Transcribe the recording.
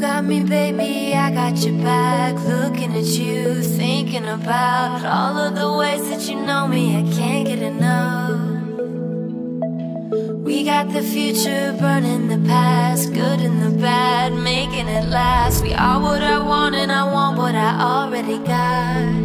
got me, baby, I got your back. Looking at you, thinking about all of the ways that you know me. I can't get enough. We got the future burning the past, good and the bad, making it last. We are what I want, and I want what I already got.